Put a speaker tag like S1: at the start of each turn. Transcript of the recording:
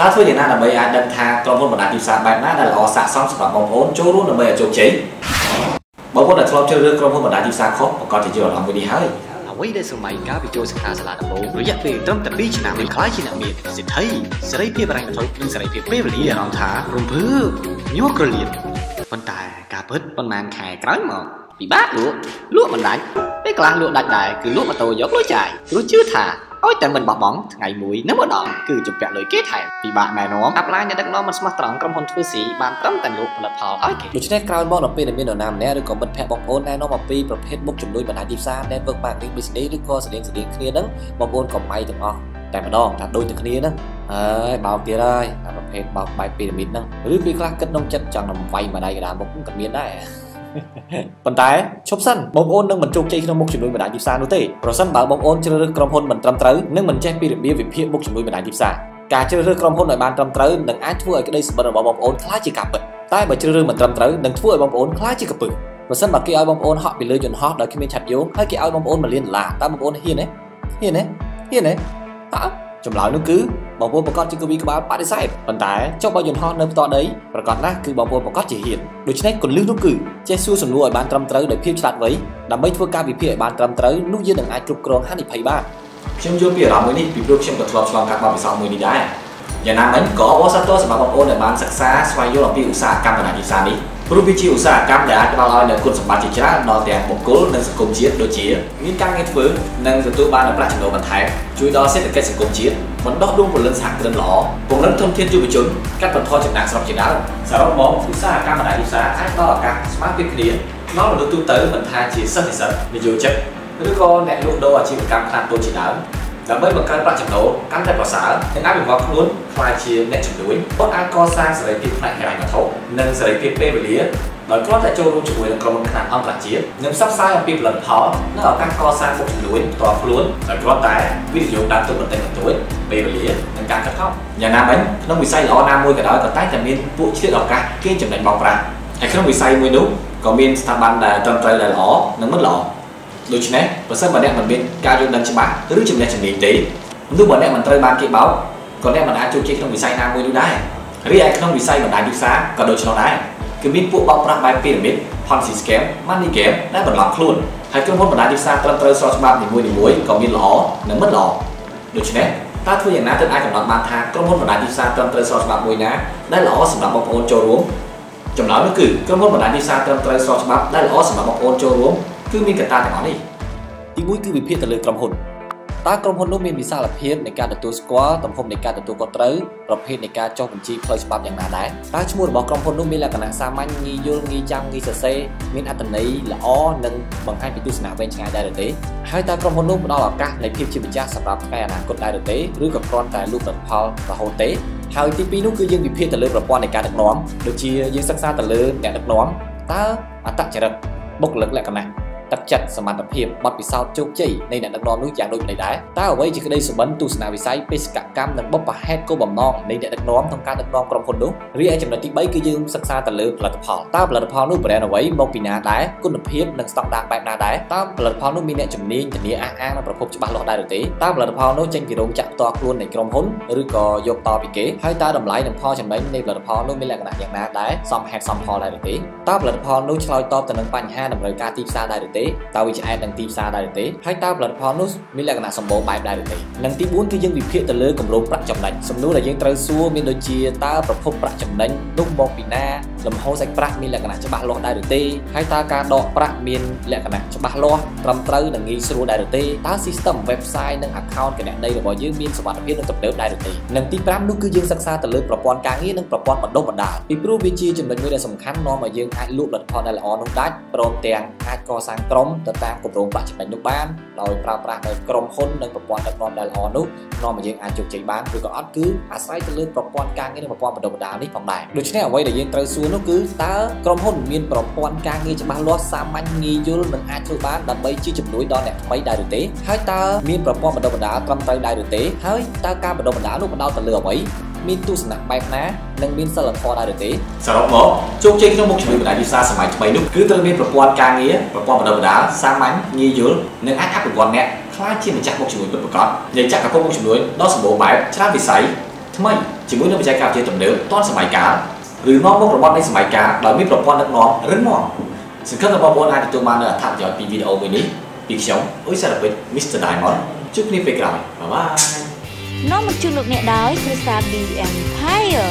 S1: តើធ្វើយ៉ាងណាដើម្បីអាចដឹងថាក្រុមហ៊ុនបណ្ដាញទីផ្សារបែបណាដែលល្អស័ក្តិសមសម្រាប់បងប្អូនចូលរួមដើម្បីឲ្យជោគជ័យបងប្អូនដែលធ្លាប់ជ្រើសរើសក្រុមហ៊ុនបណ្ដាញទីផ្សារខុសប្រកាសជាយល់អារម្មណ៍មួយនេះហើយ
S2: អ្វីដែលសម័យកាលពីចូលសិក្ខាសាលាដំបូងរយៈពេលត្រឹមតែ2ឆ្នាំនឹងក្លាយជាអ្នកមានសិទ្ធិសេរីភាពរ៉ាញ់វត្ថុនិងសេរីភាពពេលវេលាអារម្មណ៍ថារំភើបញ័រក្រលៀតប៉ុន្តែការពិតប៉ុន្មានខែក្រោយមកពិបាកលក់លក់មិនដាច់ពេលខ្លះលក់ដាច់ដែរគឺលក់ម៉ូតូយកលុយចាយព្រោះជឿថា ឲ្យតែមិនបោះបង់ថ្ងៃមួយនៅម្ដងគឺជំពាក់លុយគេថែមពិបាកណែនាំអាប់ឡាញអ្នកដឹកនាំមិនស្មោះត្រង់ក្រុមហ៊ុនធ្វើស៊ីបានត្រឹមតែលក់ផលិតផលឲ្យគេ
S3: ដូច្នេះក្រោយមកដល់ពេលដែលមាននរណាម្នាក់ឬក៏មិត្តភ័ក្តិបងប្អូនណែនាំអំពីប្រភេទមុខជំនួយបណ្ដាញទីផ្សារ network marketing business ឬក៏ស្តៀងស្តៀងគ្នាហ្នឹងបងប្អូនកុំបាយទាំងអស់តែម្ដងថាដូចតែគ្នាហ្នឹងហើយបោកទៀតហើយអាប្រភេទបោកបាយពីរ៉ាមីតហ្នឹងឬពេលខ្លះគិតក្នុងចិត្តចង់នឹងវាយម្ដាយកណ្ដាលមុខក៏មានដែរ ប៉ុន្តែឈប់សិនបងប្អូននឹងមិនជោគជ័យក្នុងមុខជំនួយបណ្ដាញទីផ្សារនោះទេប្រសិនបើបងប្អូនជ្រើសរើសក្រុមហ៊ុនមិនត្រឹមត្រូវនិងមិនចេះពីរបៀបវិភាគមុខជំនួយបណ្ដាញទីផ្សារការជ្រើសរើសក្រុមហ៊ុនឲ្យបានត្រឹមត្រូវនឹងអាចធ្វើឲ្យក្តីសុបិនរបស់បងប្អូនខ្លាចជាការពិតតែបើជ្រើសរើសមិនត្រឹមត្រូវនឹងធ្វើឲ្យបងប្អូនខ្លាចជាកពើបើសិនបើគេឲ្យបងប្អូនហក់ពីលើយន្តហោះដោយគ្មានឆាត់យោងហើយគេឲ្យបងប្អូន1លានដុល្លារតើបងប្អូនហ៊ានទេហ៊ានទេហ៊ានទេអើ ចម្លើយនោះគឺបងប្អូនប្រកាសជាកវីក្បាលបដិសេធប៉ុន្តែចុះបើយន្តហោះនៅផ្ទាល់ដីប្រកាសណាស់គឺបងប្អូនប្រកាសជាហ៊ានដូច្នេះគន្លឹះនោះគឺចេះសួរសំណួរឲ្យបានត្រឹមត្រូវដោយភាពឆ្លាតវៃដើម្បីធ្វើការវិភាគឲ្យបានត្រឹមត្រូវនោះយើងនឹងអាចគ្រប់គ្រងហានិភ័យបាន
S1: ខ្ញុំយល់ពីអារម្មណ៍មួយនេះពីព្រោះខ្ញុំក៏ធ្លាប់ឆ្លងកាត់បទពិសោធន៍មួយនេះដែរយ៉ាងណាមិញក៏អបអរសាទរសម្រាប់បងប្អូនដែលបានសិក្សាស្វែងយល់អំពីឧស្សាហកម្មបណ្ដាញវិសានេះ ព្រោះវាជាឧស្សាហកម្មដែលអាចផ្ដល់ឲ្យនូវគុណសម្បត្តិជាច្រើនដល់ទាំងបុគ្គលនិងសង្គមជាតិដូចជាមានការងារធ្វើនិងទទួលបាននូវប្រាក់ចំណូលបន្ថែមជួយដល់សេដ្ឋកិច្ចសង្គមជាតិបណ្ដុះដួងពលិនសហគ្រិនល្អពង្រឹងធនធានយុវជនកាត់បន្ថយចំណាកស្រុកជាដើមសរុបមកឧស្សាហកម្មបណ្ដាញវិសាអាចផ្ដល់ឱកាសស្មើភាពគ្នាដល់មនុស្សទូទៅមិនថាជាសិស្សនិស្សិតនិយោជិតឬក៏អ្នកលក់ដូរអាជីវកម្មខ្នាតតូចជាដើម ដើម្បីបង្កើនប្រាក់ចំណូលកាន់តែប្រសើរនិងអភិវឌ្ឍខ្លួនខ្លាយជាអ្នកជំនួយគាត់អាចកសាងសេរីភាពផ្នែកហិរញ្ញវត្ថុនិងសេរីភាពពេលវេលាដោយគ្រាន់តែចូលរួមជាមួយនឹងក្រុមហ៊ុនខ្នាតអន្តរជាតិនិងផ្សព្វផ្សាយអំពីផលិតផលនិងឱកាសកសាងមុខជំនួយផ្ទាល់ខ្លួនដោយគ្រាន់តែវិនិយោគដើមទុនបន្តិចបន្តួចពេលវេលានិងការខិតខំយ៉ាងណាមិញក្នុងវិស័យល្អណាមួយក៏ដោយក៏តែងតែមានពួកឆ្លៀតឱកាសគេចំណេញបោកប្រាស់ហើយក្នុងវិស័យមួយនោះក៏មានស្ថាប័នដែលត្រឹមត្រូវដែលល្អនិងមិនល្អ ដូច្នេះបើសិនបើអ្នកមិនមានការយល់ដឹងច្បាស់ឬចំណេះជំនាញទេនោះបើអ្នកមិនត្រូវបានគេបោកក៏អ្នកមិនអាចជោគជ័យក្នុងវិស័យណាមួយនោះដែររីឯក្នុងវិស័យបណ្ដាញទីផ្សារក៏ដូច្នោះដែរគឺមានពួកបោកប្រាស់បែបពីរ៉ាមីត Ponzi scam money game ដែលបន្លំខ្លួនហើយក្រុមហ៊ុនបណ្ដាញទីផ្សារត្រឹមត្រូវស្របច្បាប់នីមួយៗក៏មានល្អនិងមិនល្អដូច្នេះតើធ្វើយ៉ាងណាទើបអាចកំណត់បានថាក្រុមហ៊ុនបណ្ដាញទីផ្សារត្រឹមត្រូវស្របច្បាប់មួយណាដែលល្អសម្រាប់បងប្អូនចូលរួមចំណុចនោះគឺក្រុមហ៊ុនបណ្ដាញទីផ្សារត្រឹមត្រូវស្របច្បាប់ដែលល្អសម្រាប់បងប្អូនចូលរួម គឺមានកត្តាទាំងអស់នេះ
S3: ទី1គឺវិភាគទៅលើក្រុមហ៊ុនតើក្រុមហ៊ុននោះមានវិសាលភាពនៃការទទួលស្គាល់ទំហំនៃការទទួលខុសត្រូវប្រភេទនៃការចុះបញ្ជីផ្លូវច្បាប់យ៉ាងណាដែរតើឈ្មោះរបស់ក្រុមហ៊ុននោះមានលក្ខណៈសាមញ្ញងាយយល់ងាយចាំងាយសរសេរមានអត្ថន័យល្អនិងបង្ហាញពីទស្សនៈវែងឆ្ងាយដែរឬទេហើយតើក្រុមហ៊ុននោះផ្ដល់ឱកាសនៃភាពជាម្ចាស់សម្រាប់ថ្ងៃអនាគតដែរឬទេឬក៏គ្រាន់តែលូកផលផលរហូតទេហើយទី2នោះគឺយើងវិភាគទៅលើប្រព័ន្ធនៃការដឹកនាំដូចជាយើងសិក្សាទៅលើអ្នកដឹកនាំតើអត្តចរិតបុគ្គលិកលក្ខណៈ ទឹកចិត្តសមត្ថភាពបទពិសោធន៍ជោគជ័យនៃអ្នកដឹកនាំនោះយ៉ាងដូចម្តេចដែរតើអ្វីជាក្តីសុបិនទស្សនវិស័យបេសកកម្មនិងបុព្វហេតុគោលបំណងនៃអ្នកដឹកនាំក្នុងការដឹកនាំក្រុមហ៊ុននោះរីឯចំណុចទី3គឺយើងសិក្សាទៅលើផលិតផលតើផលិតផលនោះប្រែអ្វីមកពីណាដែរគុណភាពនិងស្តង់ដារបែបណាដែរតើផលិតផលនោះមានអ្នកជំនាញធានាអះអាងនិងប្រភពច្បាស់លាស់ដែរឬទេតើផលិតផលនោះចេញពីរោងចក្រផ្ទាល់ខ្លួននៃក្រុមហ៊ុនឬក៏យកតពីគេហើយតើតម្លៃនិងផលចំណេញនៃផលិតផលនោះមានលក្ខណៈយ៉ាងណាដែរសមហេតុសមផលដែរឬទេតើផលិតផលនោះឆ្លើយតបទៅនឹងបញ្ហាតម្រូវការទីផ្សារដែរឬទេតើវាឆ្អែតនឹងទីផ្សារដែរឬទេហើយតើផលិតផលនោះមានលក្ខណៈសម្បូរបែបដែរឬទេនិងទី4គឺយើងវិភាគទៅលើគម្រោងប្រាក់ចំណេញសំណួរដែលយើងត្រូវសួរមានដូចជាតើប្រភពប្រាក់ចំណេញនោះមកពីណាលំហូរសាច់ប្រាក់មានលក្ខណៈច្បាស់លាស់ដែរឬទេហើយតើការដកប្រាក់មានលក្ខណៈច្បាស់លាស់ត្រឹមត្រូវនិងងាយស្រួលដែរឬទេតើ system website និង account គណនីរបស់យើងមានសុវត្ថិភាពនិងទំនើបដែរឬទេនិងទី5នោះគឺយើងសិក្សាទៅលើប្រព័ន្ធការងារនិងប្រព័ន្ធបណ្ដុះបណ្ដាលពីព្រោះវាជាចំណុចមួយដែលសំខាន់នាំឲ្យយើងអាចលក់ផលិតផលដែលល្អនោះដាច់ព្រមទាំងអាចកសាងក្រុមទៅតាមគម្រោងប្រាក់ចំណេញនោះបានដោយប្រើប្រាស់នៅក្រុមហ៊ុននិងប្រព័ន្ធដឹកនាំដែលល្អនោះនាំឲ្យយើងអាចជោគជ័យបានឬក៏អត់គឺអាស្រ័យទៅលើប្រព័ន្ធការងារនិងប្រព័ន្ធបណ្ដុះបណ្ដាលនេះផងដែរដូច្នេះអ្វីដែលយើងត្រូវសួរនោះគឺតើក្រុមហ៊ុនមានប្រព័ន្ធការងារច្បាស់លាស់សាមញ្ញងាយយល់និងអាចធ្វើបានដើម្បីជាជំនួយដល់អ្នកថ្មីដែរឬទេហើយតើមានប្រព័ន្ធបណ្ដុះបណ្ដាលត្រឹមត្រូវដែរឬទេហើយតើការបណ្ដុះបណ្ដាលនោះផ្ដោតទៅលើអ្វីមានទស្សនៈបែបណានិងមានសិលធម៌ដែរឬទេ
S1: សរុបមកជោគជ័យក្នុងមុខជំនួយបណ្ដាញវិសាសម័យថ្មីនោះគឺត្រូវមានប្រព័ន្ធការងារប្រព័ន្ធបណ្ដុះបណ្ដាលសាមញ្ញងាយយល់និងអាចអភិវឌ្ឍអ្នកខ្លាចជាម្ចាស់មុខជំនួយពិតប្រាកដនៃចក្រភពមុខជំនួយដ៏សម្បូរបែបច្រើនវិស័យ
S3: ថ្មីជាមួយនឹងបច្ចេកវិទ្យាទំនើបទាន់សម័យកាលឬនាំមុខរបត់នៃសម័យកាលដោយមានប្រព័ន្ធដឹកនាំរឹងមាំសង្ឃឹមថាបងប្អូនអាចទទួលបាននូវអត្ថប្រយោជន៍ពីវីដេអូមួយនេះពីខ្ញុំអ៊ុយសារ៉ាពេច Mr Diamond ជួបគ្នាពេលក្រោយបាយបាយ
S4: នាំមកជូនលោកអ្នកដោយគ្រីស្តា B Empire